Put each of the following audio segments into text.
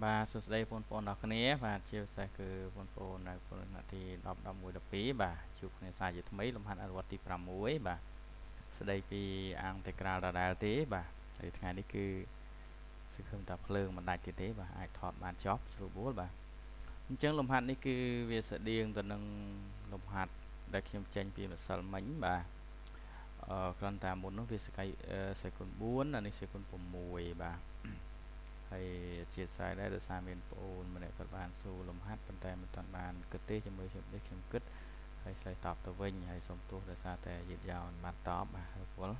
បាទសួស្តីបងប្អូនអរគ្នាបាទជាពិសេសគឺបងប្អូននៅក្នុងនាទី10 11 12បាទជួបគ្នាសាជាថ្មីលំហាត់អនុវត្តទី6បាទស្ដីពីអង្គតិក្រាលដដែលទេបាទហើយថ្ងៃនេះគឺសង្ឃឹមថាភ្លើងមិនដាច់ទៀតទេបាទអាចថតបានចប់ស្រួលបួលបាទអញ្ចឹងលំហាត់នេះគឺវាស្តៀងទៅនឹងលំហាត់ដែលខ្ញុំចេញពីម្សិលមិញបាទអឺគ្រាន់តែមុននោះវាសកៃសេគុណ4អានេះសេគុណ6បាទ ហើយអធិស្ឋានដែរដោយសារមានប្អូនម្នាក់គាត់បានសួរលំហាត់ប៉ុន្តែមិនទាន់បានគិតទេជាមួយខ្ញុំនេះខ្ញុំគិតហើយឆ្លើយតបទៅវិញហើយសូមទោសដោយសារតែយឺតយ៉ាវមិនបានតបបាទរវល់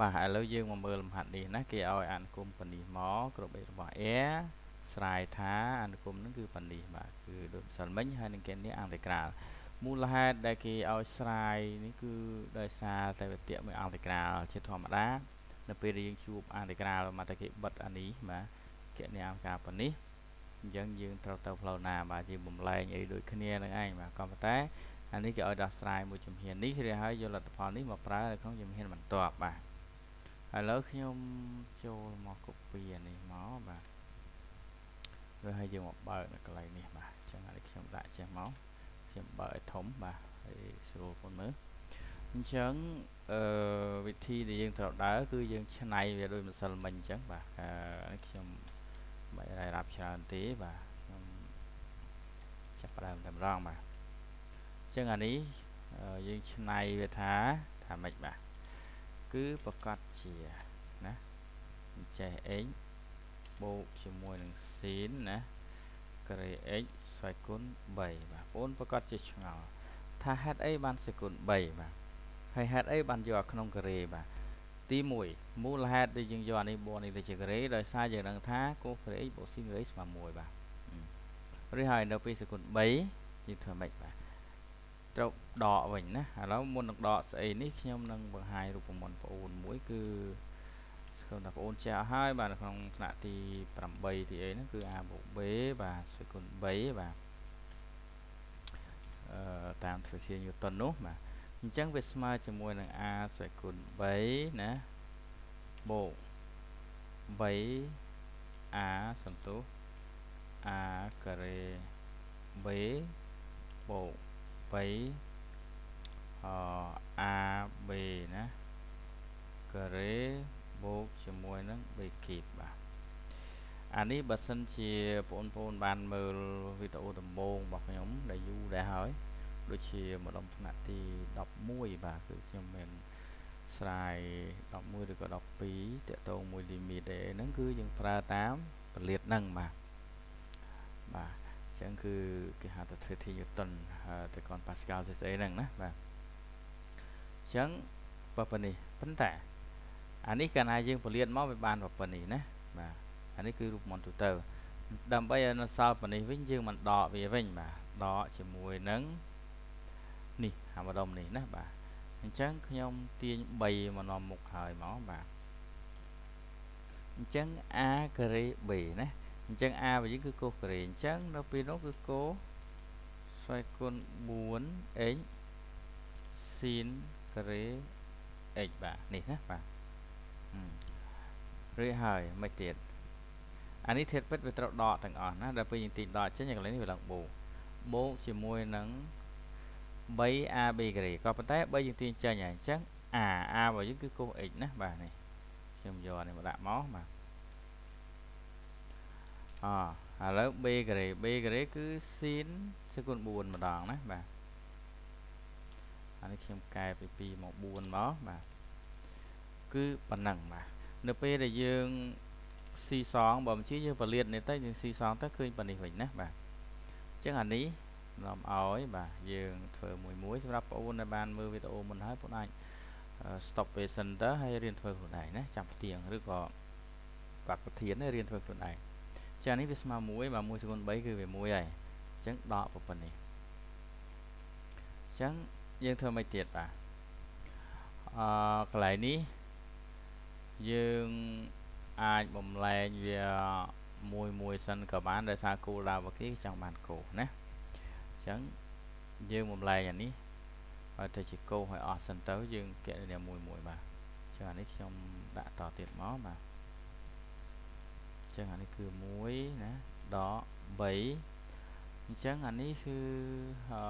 បាទឥឡូវយើងមកមើលលំហាត់នេះណាគេឲ្យអនុគមប៉នេះមកក្របបេរបស់ air ស្រាយថាអនុគមនឹងគឺប៉នេះបាទគឺដូចម្សិលមិញហើយនឹងគេនេះអន្តេក្រាលមូលហេតុដែលគេឲ្យស្រាយនេះគឺដោយសារតែវិទ្យាមួយអន្តេក្រាលជាធម្មតា នៅពេលដែលយើងជួបអានតិក្រាលមកតែគេបិទអានេះបាទគណនាអង្គការប៉ុណ្នេះអញ្ចឹងយើងត្រូវទៅផ្លូវណាបាទយើងបំលែងអីដូចគ្នានឹងឯងបាទក៏ប៉ុន្តែអានេះគេឲ្យដោះស្រាយមួយជំហាននេះឬហើយយកលទ្ធផលនេះមកប្រើនៅក្នុងជំហានបន្ទាប់បាទឥឡូវខ្ញុំចូលមក copy អានេះមកបាទឬហើយយើងមកបើកនៅកន្លែងនេះបាទអញ្ចឹងឲ្យខ្ញុំដាក់ចេះមកខ្ញុំបើកឲ្យធំបាទហើយស្រួលប៉ុណ្មើល អញ្ចឹងអឺវិធីដែលយើងត្រូវដើរគឺយើងឆ្នៃវាដោយម្សិលមិញអញ្ចឹងបាទខ្ញុំមិនរ៉ៃរាប់ច្រើនទេបាទខ្ញុំចាប់ផ្ដើមតែម្ដងបាទអញ្ចឹងអានេះយើងឆ្នៃវាថាថាម៉េចបាទគឺប្រកាសជាណាចេះ x បូកជាមួយនឹង sin ណាក្រេ x ស្វ័យគុណ3បាទបងប្រកាសជាឆ្ងល់ថាហេតុអីបានសេគុណ3បាទ ហើយហេតុអីបានយកក្នុងការ៉េបាទទី1មូលហេតុដែលយើងយកអានេះបួននេះទៅជាការ៉េដោយសារយើងដឹងថាកូការ៉េបូកស៊ីការ៉េស្មើ1បាទឬហើយនៅពេលសេគុណ3យើងធ្វើម៉េចបាទត្រូវដកវិញណាឥឡូវមុននឹងដកស្អីនេះខ្ញុំនឹងបង្ហាញរូបមន្តប្អូនមួយគឺស្គាល់ថាប្អូនចេះហើយបាទនៅក្នុងថ្នាក់ទី8ទីអីហ្នឹងគឺ a បូក b បាទសេគុណ3បាទអឺតាមទ្រឹស្ដីញូតននោះបាទ អញ្ចឹងវាស្មើជាមួយនឹង a សេគុណ3ណាបូក 3a សន្ទុះ a ការ៉េ b បូក3អ ab ណាការ៉េបូកជាមួយនឹង b គីបបាទអានេះបើសិនជាបងប្អូនបានមើលវីដេអូដំបូងរបស់ខ្ញុំដែលយូរដែរហើយ ដូចជាម្ដុំថ្នាក់ទី11បាទគឺខ្ញុំមានស្រាយ11ឬក៏12តកតងមួយ limit ទេហ្នឹងគឺយើងប្រើតាមពលាតហ្នឹងបាទបាទអញ្ចឹងគឺគេហៅថា30 Newton ទៅកន Pascal ស្អីហ្នឹងណាបាទអញ្ចឹងបើប៉ុណ្នេះប៉ុន្តែអានេះកាលណាយើងពលាតមកវាបានប៉ុណ្នេះណាបាទអានេះគឺរូបមន្តទូទៅដើម្បីឲ្យនៅសល់ប៉ុណ្នេះវិញយើងមិនដកវាវិញបាទដកជាមួយនឹងនេះអា ម្ដុំនេះណាបាទអញ្ចឹងខ្ញុំទាញ3មកនាំមុខហើយមកបាទអញ្ចឹង a ការ៉េ b ណាអញ្ចឹង a របស់យើងគឺកូសការ៉េអញ្ចឹងនៅពេលនោះគឺកូស្វ័យគុណ 4x sin ការ៉េ x បាទនេះណាបាទរួចហើយមិនទៀតអានេះធាតុពិតវាត្រូវដកទាំងអស់ណាដល់ពេលយើងទីដកចេញកន្លែងនេះវាឡើងបូកបូកជាមួយនឹង 3AB ការ៉េក៏ប៉ុន្តែ3យើងទាញចេញហើយអញ្ចឹង A A របស់យើងគឺកូស x ណាបាទនេះខ្ញុំយកនេះមកដាក់មកបាទអឥឡូវ B ការ៉េ B ការ៉េគឺ sin សេគុណ4ម្ដងណាបាទអានេះខ្ញុំកែពី2មក4មកបាទគឺប៉ុណ្ណឹងបាទនៅពេលដែលយើងស៊ីសងបើមិនជាយើងពលាតនេះទៅយើងស៊ីសងទៅឃើញប៉ុណ្នេះវិញណាបាទអញ្ចឹងអានេះ នាំឲ្យបាទយើងធ្វើមួយមួយសម្រាប់បងប្អូនដែលបានមើលវីដេអូមុនហើយបងអាច stop ពេលសិនទៅហើយរៀនធ្វើខ្លួនឯងណាចាំផ្ទៀងឬក៏បាក់ប្រធានរៀនធ្វើខ្លួនឯងចានេះវាស្មើ1បាទ1សេគុណ3គឺវា1ហើយអញ្ចឹងដកប៉ុណ្ណេះអញ្ចឹងយើងធ្វើមិនទៀតបាទអឺកន្លែងនេះយើងអាចបំលែងវាមួយមួយសិនក៏បានដោយសារគោលដៅរបស់គេចង់បានកោណាអញ្ចឹងយើងបំលែងអានេះឲ្យទៅជាកោឲ្យអស់សិនទៅយើងគណនាមួយមួយបាទអញ្ចឹងអានេះខ្ញុំដាក់តទៀតមកបាទចឹងអានេះគឺ1ណាដក3អញ្ចឹងអានេះគឺអឺ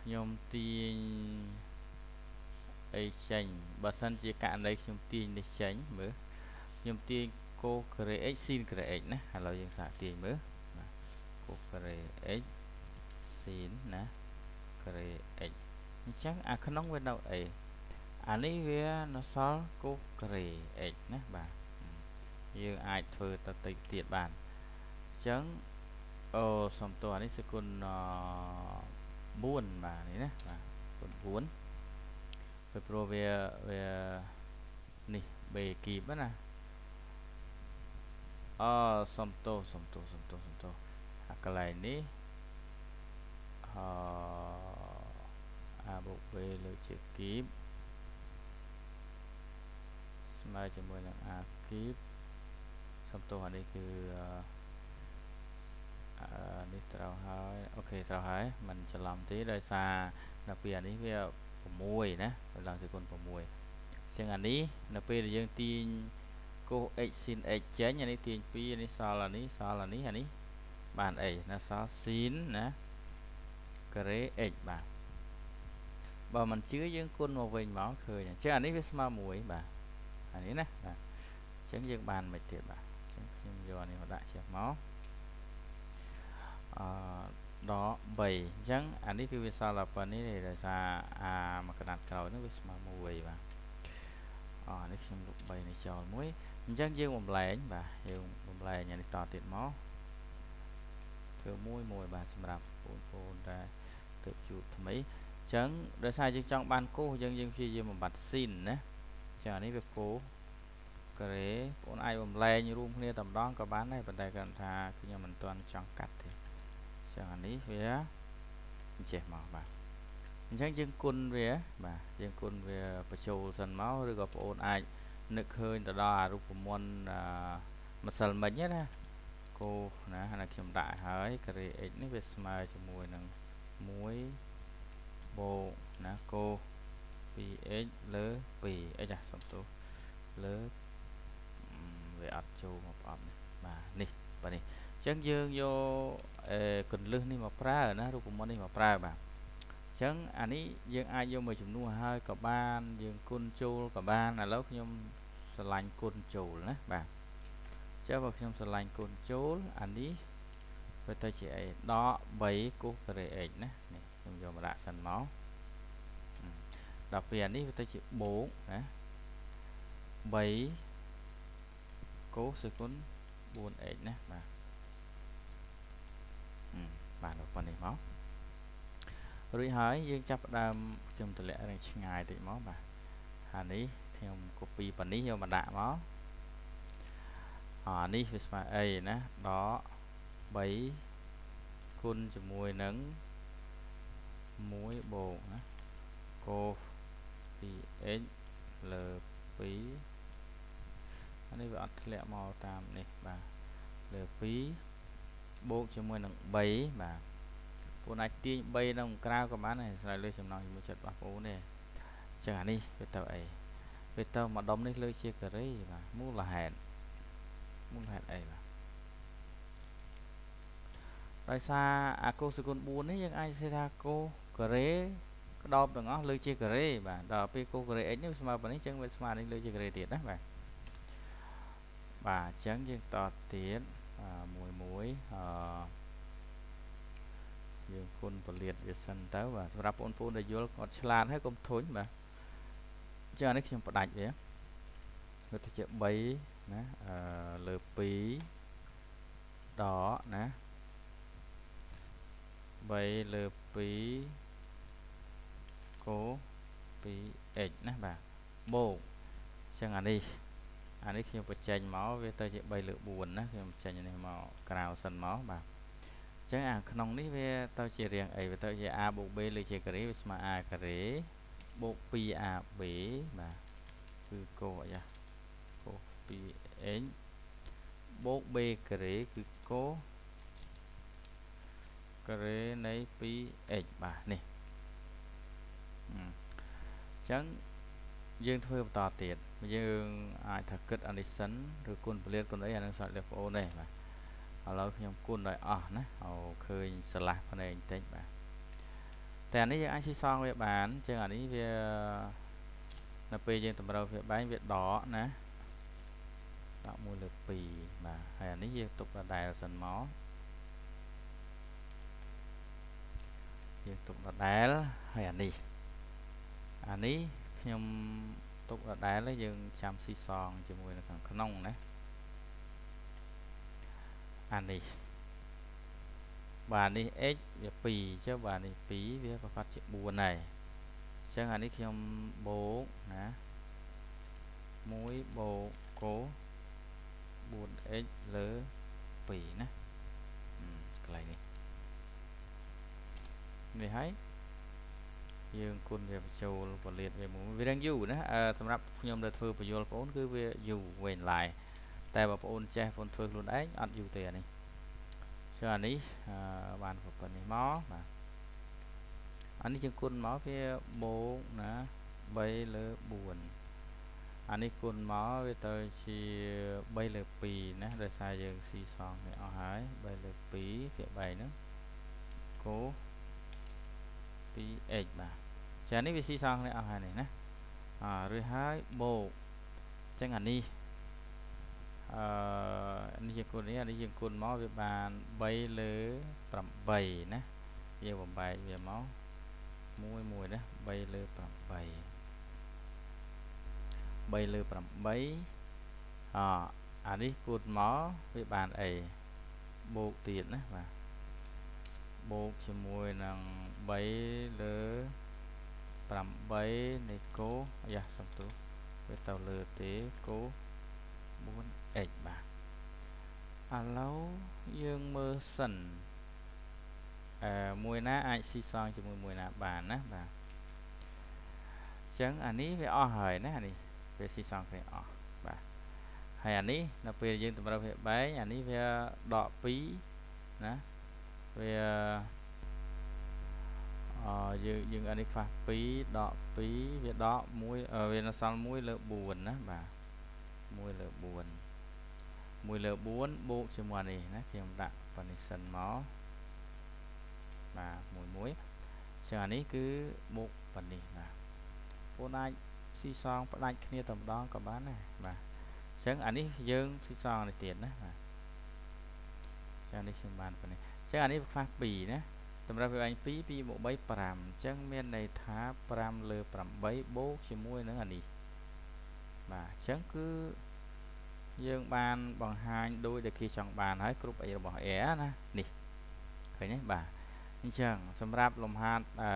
ខ្ញុំទាញអីចេញបើសិនជាករណីខ្ញុំទាញនេះចេញមើលខ្ញុំទាញកូក្រេ x ស៊ីនក្រេ x ណាឥឡូវយើងសាកទាញមើល កូក្រេ x ស៊ីនណាក្រេ x អញ្ចឹងអាក្នុងវានៅអីអានេះវានៅសល់កូក្រេ x ណាបាទយើងអាចធ្វើទៅតិចទៀតបានអញ្ចឹងអូសំទោសអានេះសគុណ4បាទនេះណាបាទគុណ4ពីព្រោះវាវានេះបេគីបណាអសំទោសសំទោសសំទោសសំទោសអា កន្លែងនេះអអាបុក b លើជាគីបស្មើជាមួយនឹងអាគីបសំទោសអានេះគឺអឺនេះត្រូវហើយអូខេត្រូវហើយมันច្រឡំទេដោយសារនៅពេលអានេះវា6ណាឡើងសេគុណ6អញ្ចឹងអានេះនៅពេលដែលយើងទាញកូស x sin x ចេញអានេះទាញ2អានេះសល់អានេះសល់អានេះអានេះ បានអីណាសល់ sin ណាការ៉េ x បាទបើមិនជឿយើងគុណមកវិញមកឃើញអញ្ចឹងអានេះវាស្មើ1បាទអានេះណាបាទអញ្ចឹងយើងបានមិនទៀតបាទអញ្ចឹងខ្ញុំយកអានេះមកដាក់ចុះមកអឺដក3អញ្ចឹងអានេះគឺវាសល់ដល់ប៉ុណ្នេះដោយសារអាមួយកណាត់ក្រោយនោះវាស្មើ1បាទអនេះខ្ញុំលុប3នេះចោលមួយអញ្ចឹងយើងបំលែងបាទយើងបំលែងអានេះតទៀតមក ធ្វើមួយមួយបាទសម្រាប់បងប្អូនដែលទើបជួបថ្មីអញ្ចឹងដោយសារយើងចង់បានគោសយើងយើងព្យាយាមបំបត្តិស៊ីនណាអញ្ចឹងអានេះវាគោការ៉េបងអាចបំលែងរួមគ្នាតែម្ដងក៏បានដែរប៉ុន្តែគាត់ថាខ្ញុំមិនទាន់ចង់កាត់ទេអញ្ចឹងអានេះវាអញ្ចេះមកបាទអញ្ចឹងយើងគុណវាបាទយើងគុណវាបញ្ចូលសិនមកឬក៏បងអូនអាចនឹកឃើញទៅដល់អារូបមន្តម្សិលមិញណា គោណាហើយខ្ញុំដាក់ហើយការ៉េ x នេះវាស្មើជាមួយនឹង1បូកណាគោ 2x លើ 2 x អាសំទោសលើវាអត់ចូលមកប្រអប់នេះបាទនេះបាទនេះអញ្ចឹងយើងយកអឺកន្លឹះនេះមកប្រើណារូបមន្តនេះមកប្រើបាទអញ្ចឹងអានេះយើងអាចយកមួយចំនួនហើយក៏បាន យើងគុណចូលក៏បានឥឡូវខ្ញុំស្រឡាញ់គុណចូលណាបាទ ចុះបើខ្ញុំស្រឡាញ់គុណចូលអានេះវាទៅជាអីដក3គូសការ៉េ x ណានេះខ្ញុំយកមកដាក់សិនមកដល់ពេលអានេះវាទៅជាបូកណា3គូសគុណ 4x ណាបាទបាទដល់ប៉ុណ្នេះមករួចហើយយើងចាប់ផ្ដើមខ្ញុំតម្លាក់រឿងឆ្ងាយតិចមកបាទអានេះខ្ញុំ copy ប៉ានេះយកមកដាក់មក អានេះវាស្មើអីណាដក3គុណជាមួយនឹង1បូកណាកូ 2x លើ2អានេះវាអត់ធ្លាក់មកតាមនេះបាទលើ2បូកជាមួយនឹង3បាទពួកអាចទាញ3នៅក្រៅក៏បានដែរស្រ័យលើចំណងជាមួយចិត្តរបស់បងនេះចឹងអានេះវាទៅអីវាទៅម្ដុំនេះលើជាការ៉េបាទមូលហេតុ មូលហេតុអីបាទដោយសារអាកូសគុណ4នេះយើងអាចនិយាយថាកូការ៉េក្តោបទាំងអស់លើជាការ៉េបាទដល់ពេលកូការ៉េ x នេះស្មើប៉ុណ្នេះចឹងវាស្មើនេះលើជាការ៉េទៀតណាបាទបាទអញ្ចឹងយើងតទៀតមួយមួយអឺយើងគុណពលាតវាសិនទៅបាទសម្រាប់បងប្អូនដែលយល់គាត់ឆ្លាតហើយកុំធុញបាទអញ្ចឹងនេះខ្ញុំផ្ដាច់វាវាទៅជា3 ណាអឺលើ2ដកណា3លើ2កូ 2x ណាបាទបូកអញ្ចឹងអានេះអានេះខ្ញុំបញ្ចេញមកវាទៅជា3លើ4ណាខ្ញុំបញ្ចេញនេះមកក្រៅសិនមកបាទអញ្ចឹងអាក្នុងនេះវាទៅជារាងអីវាទៅជា a បូក b លើជាការ៉េវាស្មើ a ការ៉េបូក 2ab បាទគឺកូអីកូ 2x បូក b ការ៉េគឺកូការ៉េនៃ 2x បាទនេះអញ្ចឹងយើងធ្វើបន្តទៀតយើងអាចថាគិតអានេះសិនឬគុណពលាតគុណអីអានឹងសាច់លេបងប្អូនទេបាទឥឡូវខ្ញុំគុណដោយអស់ណាឲ្យឃើញស្រឡះភ្នែកបន្តិចបាទតែអានេះយើងអាចស៊ីសងវាបានចឹងអានេះវានៅពេលយើងតម្រូវវាបែងវាដកណា ដក1លើ2បាទហើយអានេះយើងទុកដដែលសិនមកយើងទុកដដែលហើយអានេះអានេះខ្ញុំទុកដដែលយើងចាំស៊ីសងជាមួយនៅខាងក្នុងណាអានេះបាទនេះ x វា2ចុះបាទនេះ2វាប្រកាសជា4ហើយអញ្ចឹងអានេះខ្ញុំបូកណា1បូកកូ 4x លើ2ណាកន្លែងនេះនេះហើយយើងគុណវាបញ្ចូលពលាតវាមួយវារឿងយូរណាសម្រាប់ខ្ញុំដែលធ្វើបញ្យលបងប្អូនគឺវាយូរវែងឡាយតែបងប្អូនចេះបងធ្វើខ្លួនឯងអត់យូរទេអានេះចុះអានេះបានប៉ុណ្នេះមកបាទអានេះយើងគុណមកវាបូកណា3លើ4 អានេះគុណមកវាទៅជា3លើ2ណាដោយសារយើងស៊ីសងនេះអស់ហើយ3លើ2ភាគ3ហ្នឹងគោ 2x បាទចានេះវាស៊ីសងគ្នាអស់ហើយនេះណាអឺឬហើយបូកអញ្ចឹងអានេះអឺនេះយើងគុណនេះអានេះយើងគុណមកវាបាន3លើ8ណាយើងបំបែកវាមកមួយមួយណា3លើ8 3លើ8អអានេះគូតមកវាបានអីបូកទៀតណាបាទបូកជាមួយនឹង3លើ8នៃគោយ៉ាសំទោសវាទៅលើទេគោ 4x បាទឥឡូវយើងមើលសិនអឺមួយណាអាចស៊ីសងជាមួយមួយណាបានណាបាទអញ្ចឹងអានេះវាអស់ហើយណាអានេះ វាស៊ីសងគ្នាអស់បាទហើយអានេះនៅពេលយើងតម្រូវវាបែងអានេះវាដក2ណាវាអយើងយើងអានេះខ្វះ2ដក2វាដក1វានៅសល់1លើ4ណាបាទ1លើ4 1លើ4បូកជាមួយនេះណាខ្ញុំដាក់ប៉ានីសិនមកបាទមួយមួយចឹងអានេះគឺបូកប៉ានេះបាទបងអាច ស៊ីសងផ្ដាច់គ្នាតែម្ដងក៏បានដែរបាទចឹងអានេះយើងស៊ីសងនេះទៀតណាបាទចឹងនេះខ្ញុំបានប៉ានេះចឹងអានេះខ្វះ2ណាសម្រាប់វាឯង2 2បូក3 5អញ្ចឹងមានន័យថា5លើ8បូកជាមួយនឹងអានេះបាទអញ្ចឹងគឺយើងបានបង្ហាញដោយដែលគេចង់បានហើយគ្រប់អីរបស់ air ណានេះឃើញទេបាទអញ្ចឹងសម្រាប់លំហាត់អឺ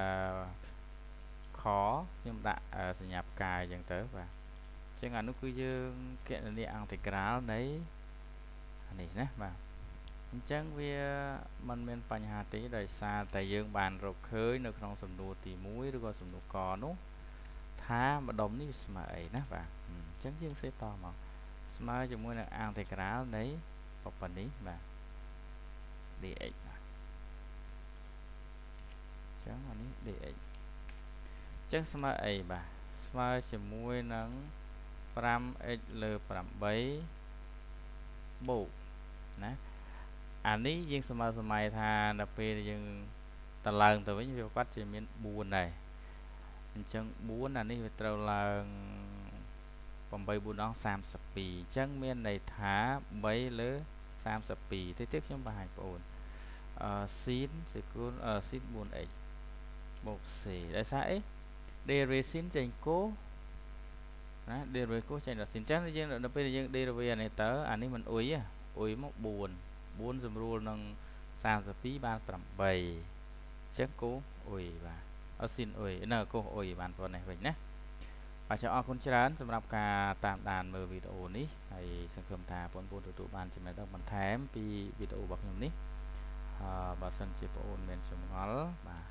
ខខ្ញុំដាក់សញ្ញាផ្កាយអញ្ចឹងទៅបាទអញ្ចឹងអានោះគឺយើងគណនាអង់តិក្រាលនៃនេះណាបាទអញ្ចឹងវាមិនមានបញ្ហាទេដោយសារតែយើងបានរកឃើញនៅក្នុងសំណួរទី1ឬក៏សំណួរកនោះថាម្ដុំនេះស្មើអីណាបាទអញ្ចឹងយើងសេតមកស្មើជាមួយនឹងអង់តិក្រាលនៃបបនេះបាទ dx បាទអញ្ចឹងអានេះ dx អញ្ចឹងស្មើអីបាទស្មើជាមួយនឹង 5x លើ8បូកណាអានេះយើងសម័យសម័យថាដល់ពេលយើងតឡើងទៅវិញវាគាត់ជាមាន4ដែរអញ្ចឹង4អានេះវាត្រូវឡើង8 4ដង32អញ្ចឹងមានន័យថា3លើ32ទៅទៀតខ្ញុំបង្ហាញបងប្អូនអឺស៊ីនសេគុណអឺស៊ីន 4x បូក c ដោយសារអី derivation ចេញគោណា derivation គោចេញដល់ស៊ីនអញ្ចឹងយើងដល់ពេលយើង derivation នេះទៅអានេះមិនអ៊ុយអ៊ុយមក4 9សម្រួលនឹង32បាន8អញ្ចឹងគោអ៊ុយបាទអត់ស៊ីនអ៊ុយនៅគោអ៊ុយបានប៉ុណ្ណេះវិញណាបាទចាអរគុណច្រើនសម្រាប់ការតាមដានមើលវីដេអូនេះហើយសង្ឃឹមថាបងប្អូនទទួលបានចំណេះដឹងបន្ថែមពីវីដេអូរបស់ខ្ញុំនេះអឺបើសិនជាបងប្អូនមានចម្ងល់បាទ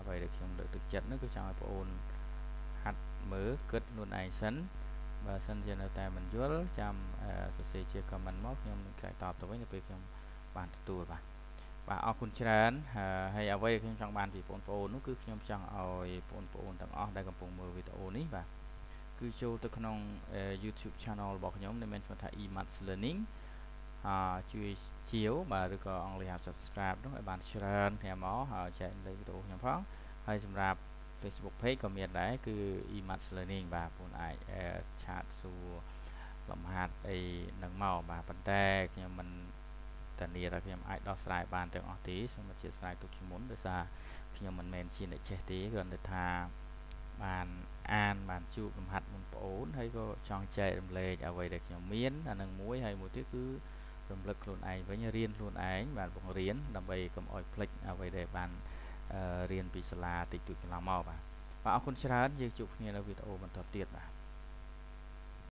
អ្វីដែលខ្ញុំលើកទឹកចិត្តនោះគឺចង់ឲ្យបងប្អូនហាត់ មើលគិតខ្លួនឯងសិនបើសិនជានៅតែមិនយល់ចាំសរសេរជា comment មកខ្ញុំនឹងឆ្លើយតបទៅវិញនៅពេលខ្ញុំបានទទួលបាទបាទអរគុណច្រើនហើយអ្វីដែលខ្ញុំចង់បានពីបងប្អូននោះគឺខ្ញុំចង់ឲ្យបងប្អូនទាំងអស់ដែលកំពុងមើលវីដេអូនេះបាទគឺចូលទៅក្នុង YouTube channel របស់ខ្ញុំដែលមានឈ្មោះថា eMaths Learning អជួយជាវបាទឬក៏អង់គ្លេសហៅ subscribe នោះឲ្យបានច្រើនគ្នាមកហើយចែកលេខវីដេអូខ្ញុំផងហើយសម្រាប់ Facebook page ក៏មានដែរគឺ eMaths Learning បាទបងអាចឆាតសួរលំហាត់អីនឹងមកបាទប៉ុន្តែខ្ញុំមិនធានាថាខ្ញុំអាចដោះស្រាយបានទាំងអស់ទេសូមអធិស្ឋានទុកជាមុនដោយសារខ្ញុំមិនមែនជាអ្នកចេះទេគ្រាន់តែថាបានអានបានជួបលំហាត់មុនប្អូនហើយក៏ចង់ចែករំលែកអ្វីដែលខ្ញុំមានអានឹងមួយហើយមួយទៀតគឺរំលឹកខ្លួនឯងវិញរៀនខ្លួនឯងបាទបង្រៀនដើម្បីកុំឲ្យភ្លេចអ្វីដែលបាន រៀនពីសាលាតិចតួចកន្លងមកបាទបាទអរគុណច្រើនយើងជួបគ្នានៅវីដេអូបន្តទៀតបាទ